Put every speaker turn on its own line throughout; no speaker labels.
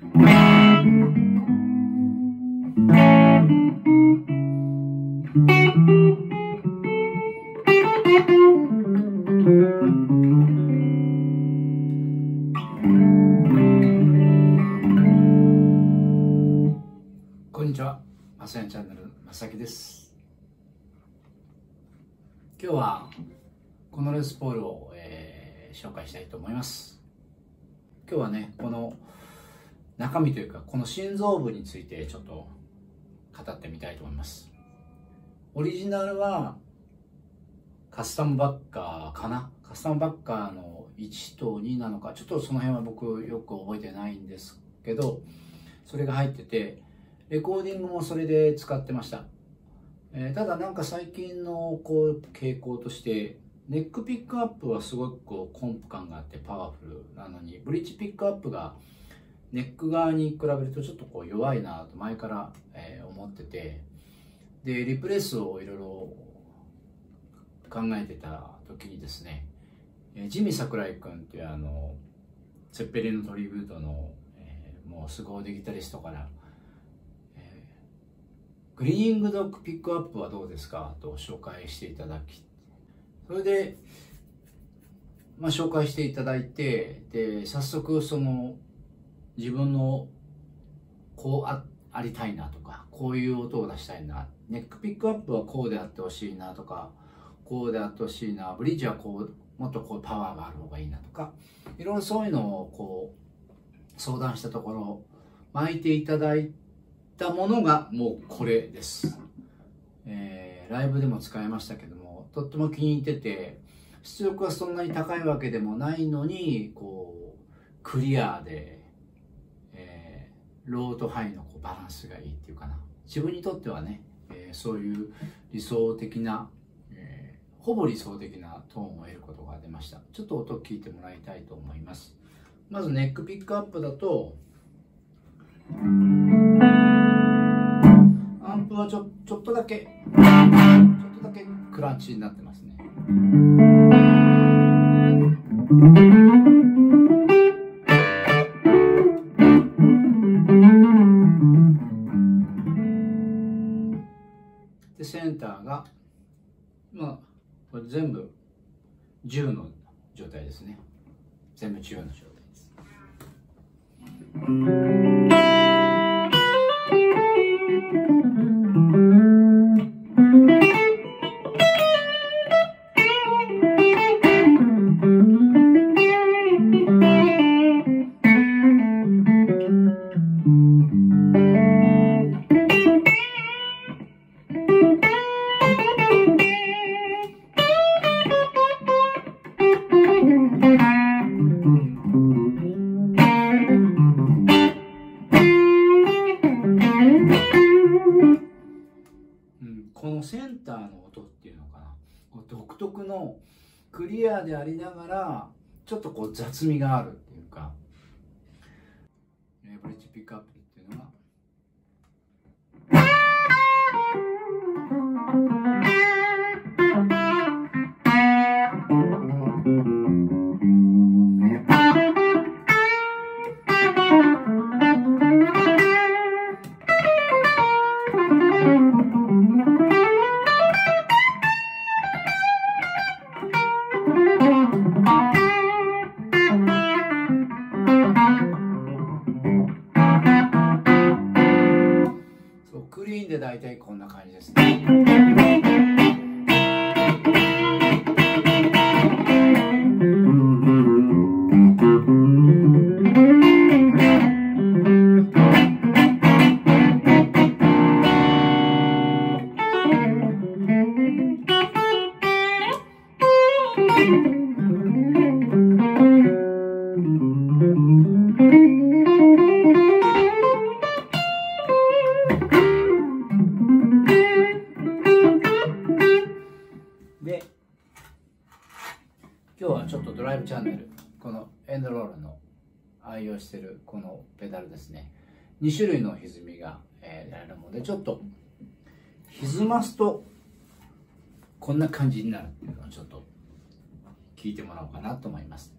こんにちは、まさやチャンネルまさきです。今日はこのレスポールを、えー紹介したいと思います。今日はね、この中身というか、この心臓部についてちょっと語ってみたいと思います。オリジナルはカスタムバッカーかな？カスタムバッカーの1と2なのか、ちょっとその辺は僕よく覚えてないんですけど、それが入ってて、レコーディングもそれで使ってました。えーただなんか最近のこう傾向として、ネックピックアップはすごくこうコンプ感があってパワフルなのに、ブリッジピックアップがネック側に比べるとちょっとこう弱いなと前から、えー思ってて、で、リプレイスをいろいろ考えてた時にですね、えージミー桜井君っていうあの、セッペリンのトリビュートの、えーもう凄腕ギタリストから、えーグリーニングドッグピックアップはどうですかと紹介していただき、それで、まあ、紹介していただいて、で、早速その自分のこうあありたいなとか、こういう音を出したいな、ネックピックアップはこうであってほしいなとか、こうであってほしいな、ブリッジはこう、もっとこうパワーがある方がいいなとか、いろいろそういうのをこう相談したところ、巻いていただいたものがもうこれです。えーライブでも使いましたけども、とっても気に入ってて、出力はそんなに高いわけでもないのに、こう、クリアで、ローとハイのこうバランスがいいっていうかな。自分にとってはね、えーそういう理想的な、えーほぼ理想的なトーンを得ることが出ました。ちょっと音を聞いてもらいたいと思います。まずネックピックアップだと、アンプはちょちょっとだけ、ちょっとだけクランチになってますね。まあ、これ全部10の状態ですね。全部10の状態です。このセンターの音っていうのかな？独特のクリアでありながらちょっとこう雑味があるっていうか。えーブリッジピックアップクリーンで大体こんな感じですね。ブチャンネルこのエンドロールの愛用してるこのペダルですね2種類の歪みが、えー、やるのでちょっと歪ますとこんな感じになるっていうのをちょっと聞いてもらおうかなと思います。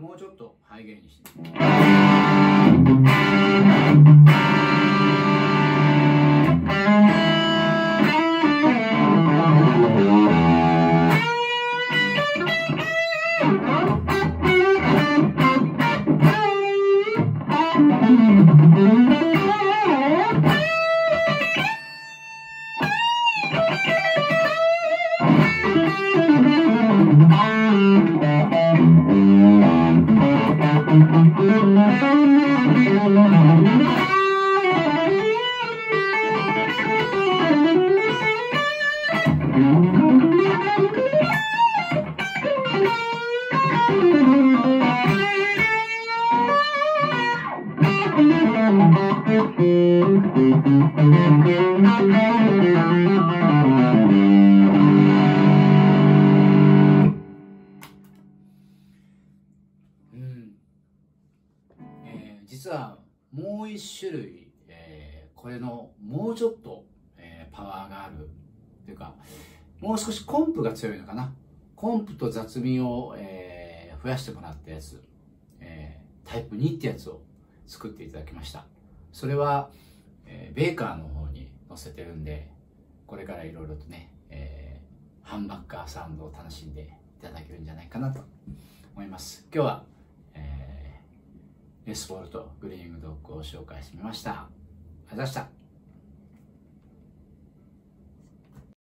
もうちょっとハイゲイにしてうん実はもう一種類、えーこれのもうちょっと、えーパワーがある。というかもう少しコンプが強いのかな。コンプと雑味を、えー増やしてもらったやつ、えタイプ2ってやつを作っていただきました。それは、えベーカーの方に載せてるんでこれからいろいろとね、えハンバッカーサウンドを楽しんでいただけるんじゃないかなと思います。今日は、ベー、スボールとグリーンドッグを紹介してみました。ありがとうございました。